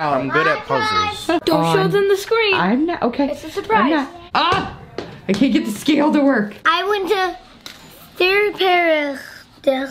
I'm good at puzzles. Don't show them the screen. I'm not, okay. It's a surprise. I'm not, ah! I can't get the scale to work. I went to therapeutic. Good,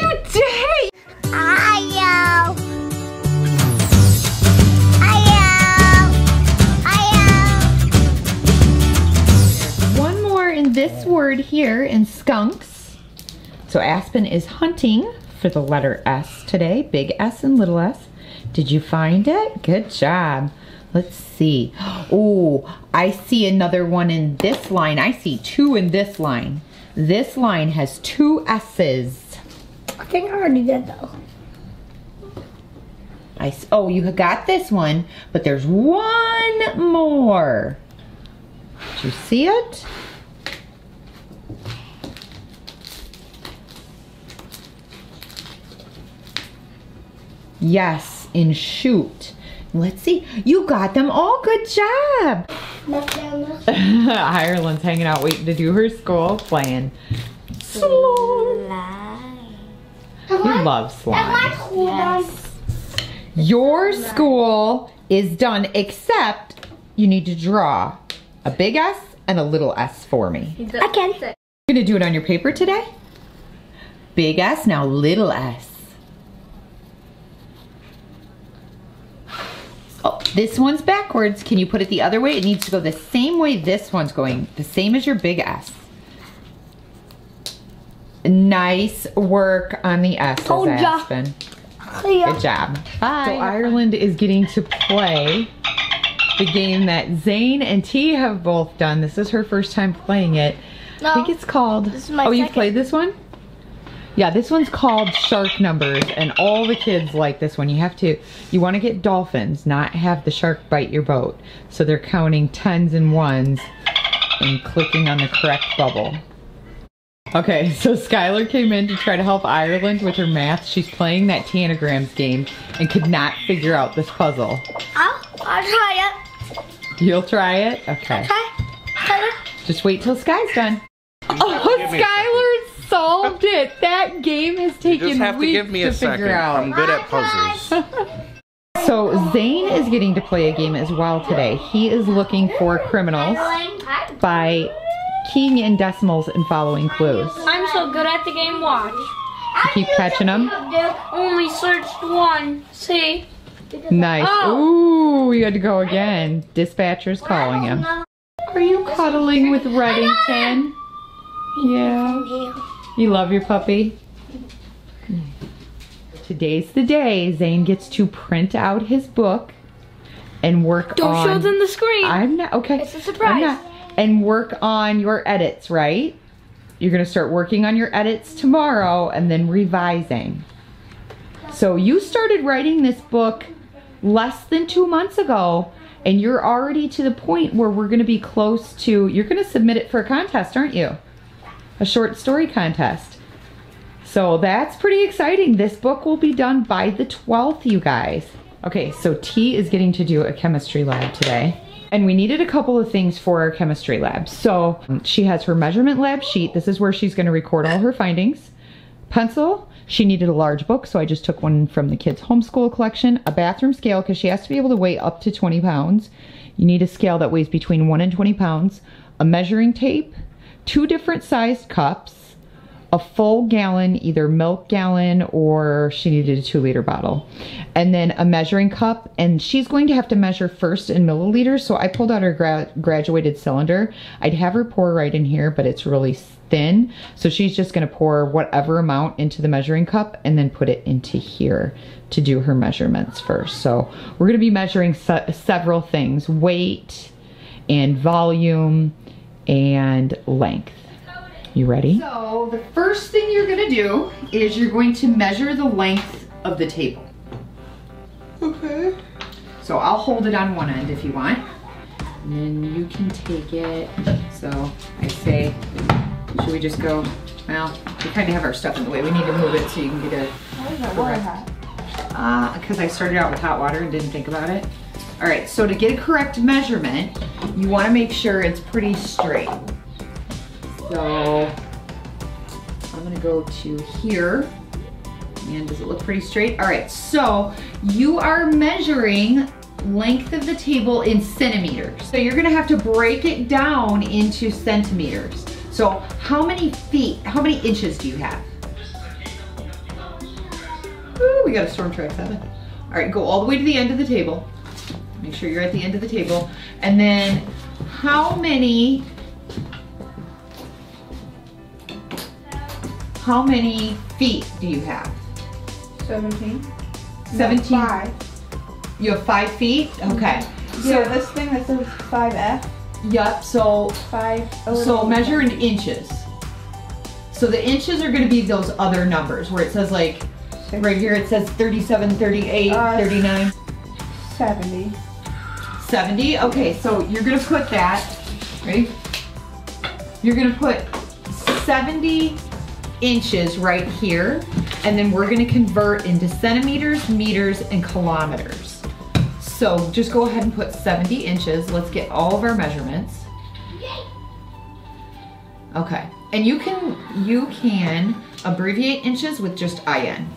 you did! Ayo. Ayo. Ayo. One more in this word here in skunks. So Aspen is hunting for the letter S today, big S and little s. Did you find it? Good job. Let's see. Oh, I see another one in this line. I see two in this line. This line has two S's. I think I already did though. I oh, you got this one, but there's one more. Did you see it? Yes, in shoot. Let's see. You got them all. Good job. Ireland's hanging out waiting to do her school playing. Slime. You love slime. Yes. Your school is done except you need to draw a big S and a little s for me. I can. You're gonna do it on your paper today? Big S, now little s. Oh, this one's backwards. Can you put it the other way? It needs to go the same way this one's going, the same as your big S. Nice work on the S, Told ya. Aspen. Good job. Bye. So Ireland is getting to play the game that Zane and T have both done. This is her first time playing it. I think it's called. This is my oh, you've played this one? Yeah, this one's called Shark Numbers, and all the kids like this one. You have to, you want to get dolphins, not have the shark bite your boat. So they're counting tens and ones and clicking on the correct bubble. Okay, so Skylur came in to try to help Ireland with her math. She's playing that Tanagrams game and could not figure out this puzzle. I'll, I'll try it. You'll try it? Okay. Try. Try it. Just wait till Sky's done. Oh, Give Skylur solved it. That game has You taken just have to weeks give me a to second. figure out. I'm good at puzzles. So Zane is getting to play a game as well today. He is looking for criminals by keying in decimals and following clues. I'm so good at the game. Watch. Keep catching them. Only searched one. See? Nice. Oh. Ooh, you had to go again. Dispatcher's calling him. Are you cuddling with Reddington? Yeah. You love your puppy? Today's the day Zane gets to print out his book and work on Don't on show them the screen. I'm not okay. It's a surprise. I'm not, and work on your edits, right? You're gonna start working on your edits tomorrow and then revising. So you started writing this book less than two months ago, and you're already to the point where we're gonna be close to. You're gonna submit it for a contest, aren't you? A short story contest. So that's pretty exciting. This book will be done by the 12th, you guys. Okay, so T is getting to do a chemistry lab today. And we needed a couple of things for our chemistry lab. So um, she has her measurement lab sheet. This is where she's gonna record all her findings. Pencil, she needed a large book, so I just took one from the kids' homeschool collection. A bathroom scale, because she has to be able to weigh up to 20 pounds. You need a scale that weighs between one and 20 pounds. A measuring tape, two different sized cups, a full gallon, either milk gallon or she needed a two liter bottle. And then a measuring cup. And she's going to have to measure first in milliliters. So I pulled out her gra- graduated cylinder. I'd have her pour right in here, but it's really thin. So she's just going to pour whatever amount into the measuring cup and then put it into here to do her measurements first. So we're going to be measuring se- several things weight and volume and length. You ready? So the first thing you're gonna do is you're going to measure the length of the table. Okay. So I'll hold it on one end if you want. And then you can take it. So I say, should we just go, well, we kind of have our stuff in the way. We need to move it so you can get a correct. Uh, because I started out with hot water and didn't think about it. All right, so to get a correct measurement, you wanna make sure it's pretty straight. So I'm gonna go to here And does it look pretty straight? All right, so you are measuring length of the table in centimeters. So you're gonna have to break it down into centimeters. So how many feet, how many inches do you have? Ooh, we got a storm track seven. All right, go all the way to the end of the table. Make sure you're at the end of the table. And then how many, how many feet do you have? 17. 17? Five. You have five feet? Okay. So this thing that says 5F, Yep, so, 5. so measure in inches. So the inches are gonna be those other numbers where it says like, right here it says 37, 38, Uh, 39. 70. 70. Okay, so you're gonna put that, ready? You're gonna put 70 inches right here, and then we're gonna convert into centimeters, meters, and kilometers. So just go ahead and put 70 inches. Let's get all of our measurements. Okay, and you can you can abbreviate inches with just IN.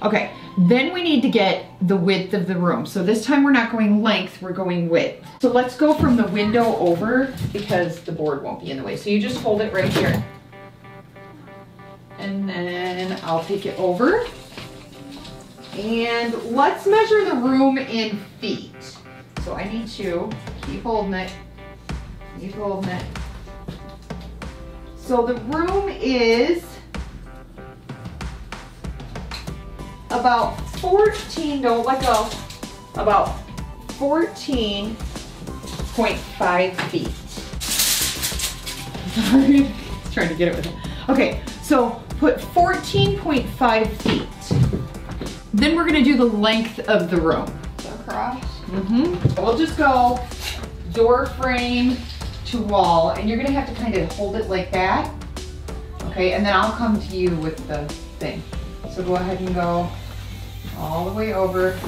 Okay, then we need to get the width of the room. So this time we're not going length, we're going width. So let's go from the window over because the board won't be in the way. So you just hold it right here. And then I'll take it over. And let's measure the room in feet. So I need to keep holding it, keep holding it. So the room is about 14, don't let go, about 14.5 feet. Sorry, trying to get it with it. Okay, so put 14.5 feet. Then we're gonna do the length of the room. So across. Mm-hmm. We'll just go door frame to wall, and you're gonna have to kind of hold it like that. Okay, and then I'll come to you with the thing. So go ahead and go all the way over.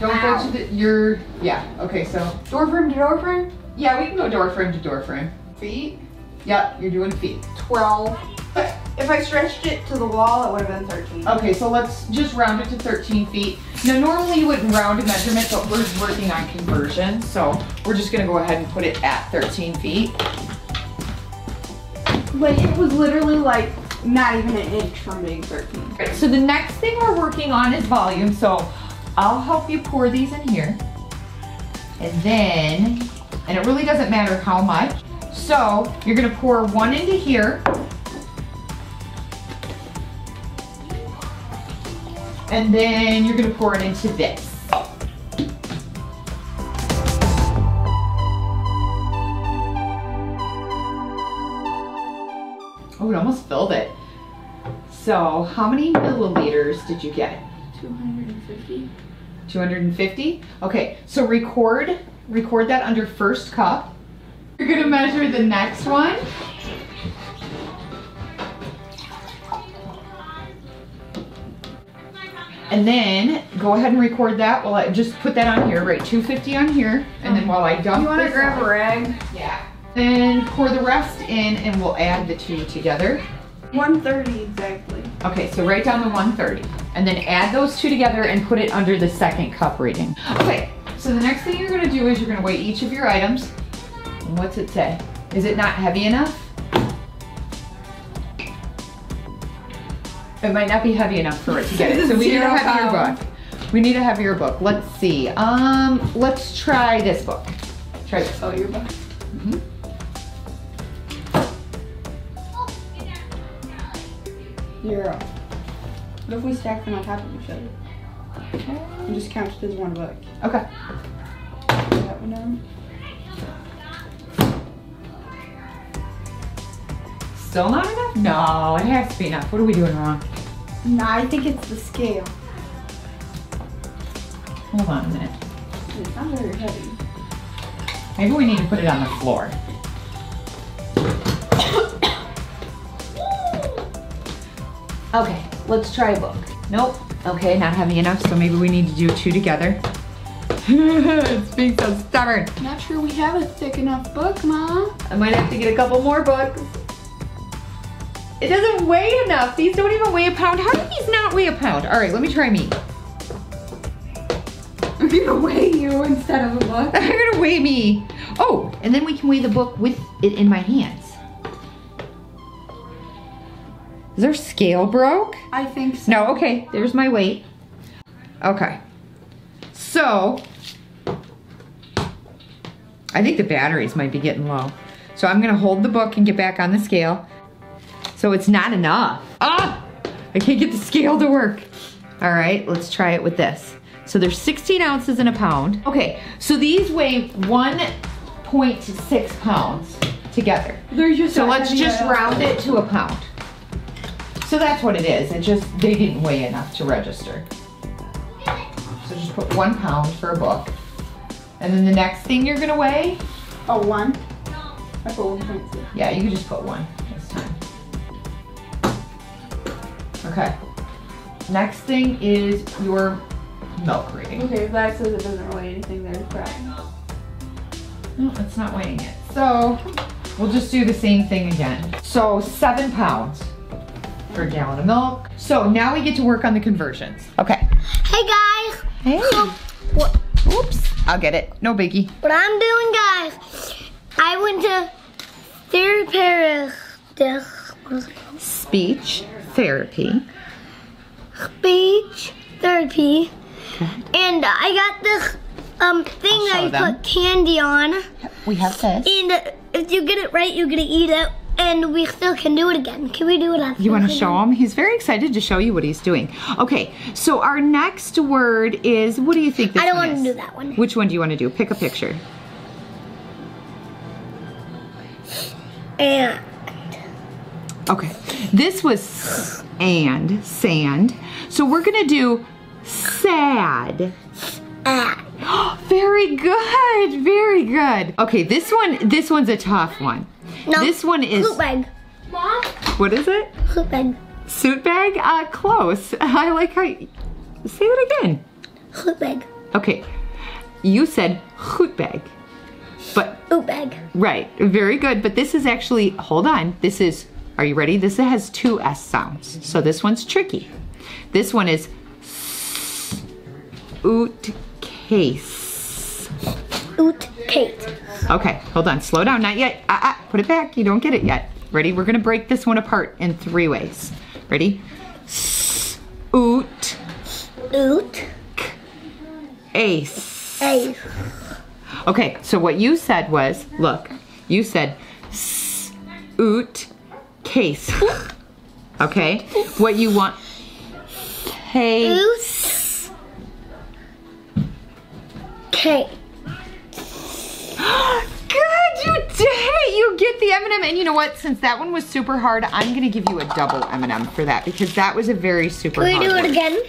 Don't go to the, your, yeah, okay, so, Door frame to door frame? yeah, we can go door frame to door frame. Feet. Yep, you're doing feet. 12. But if I stretched it to the wall, it would have been 13. Okay, so let's just round it to 13 feet. Now, normally you wouldn't round a measurement, but we're working on conversion, so we're just gonna go ahead and put it at 13 feet. Like it was literally like not even an inch from being 13. Right, so the next thing we're working on is volume, so I'll help you pour these in here. And then, and it really doesn't matter how much. So you're gonna pour one into here. And then you're gonna pour it into this. Oh, it almost filled it. So how many milliliters did you get? 250. 250? Okay, so record, record that under first cup. You're gonna measure the next one. And then go ahead and record that while I just put that on here, right? 250 on here. And then while I dump You want to this grab out- a rag? Yeah. Then pour the rest in and we'll add the two together. 130 exactly. Okay, so write down the 130 and then add those two together and put it under the second cup reading. Okay, so the next thing you're gonna do is you're gonna weigh each of your items. And what's it say? Is it not heavy enough? It might not be heavy enough for it to get it, so we need a heavier pound. book. We need a heavier book. Let's see. Um, let's try this book. Try this. Oh, your book. Zero. What if we stack them on top of each other? Okay. And just count it as one book. Okay. That one down. Still not enough? No, it has to be enough. What are we doing wrong? No, I think it's the scale. Hold on a minute. It's not very heavy. Maybe we need to put it on the floor. Okay, let's try a book. Nope. Okay, not heavy enough, so maybe we need to do two together. it's being so stubborn. Not sure we have a thick enough book, Mom. I might have to get a couple more books. It doesn't weigh enough. These don't even weigh a pound. How do these not weigh a pound? All right, let me try me. I'm gonna weigh you instead of a book. I'm gonna weigh me. Oh, and then we can weigh the book with it in my hands. Is their scale broke? I think so. No, okay, there's my weight. Okay. So, I think the batteries might be getting low. So I'm gonna hold the book and get back on the scale. So it's not enough. Ah! I can't get the scale to work. All right, let's try it with this. So there's 16 ounces in a pound. Okay, so these weigh 1.6 pounds together. So let's just round it to a pound. So that's what it is. It just, they didn't weigh enough to register. So just put one pound for a book. And then the next thing you're gonna weigh, Oh, one. I put one point six. yeah, you can just put one this time. Okay. Next thing is your milk reading. Okay, that says it doesn't weigh anything, there's crap. No, it's not weighing it. So we'll just do the same thing again. So seven pounds for a gallon of milk. So now we get to work on the conversions. Okay. Hey guys, Hey. what, Oops. I'll get it. No biggie. what I'm doing, guys? I went to therapy, what is it called? Speech therapy. speech therapy, and I got this um thing I'll that show you them. put candy on, We have this. and uh, if you get it right, you're gonna eat it, and we still can do it again. Can we do it after? You want to show him? He's very excited to show you what he's doing. Okay, so our next word is, what do you think this is? I don't want to do that one. Which one do you want to do? Pick a picture. And Okay, this was and sand. So we're gonna do sad. ah, Very good, very good. Okay, this one, this one's a tough one. No, This one is, hoop bag, Mom? what is it? hoop bag, Suit bag? Uh, close. I like how, y- say that again. hoop bag, Okay, you said hoot bag. But, hoop bag. right, very good. But this is actually, hold on, this is, are you ready? This has two S sounds. So this one's tricky. This one is s- oot case. Oot Kate. Okay, hold on, slow down, not yet. Ah, ah, put it back, you don't get it yet. Ready? We're gonna break this one apart in three ways. Ready? S- oot Oot. ace. A. Okay, so what you said was, look, you said s- oot case. Okay? What you want case. Oot. Good, you did it. You get the M&M. And you know what? Since that one was super hard, I'm going to give you a double M&M for that because that was a very super Can we do it one. again?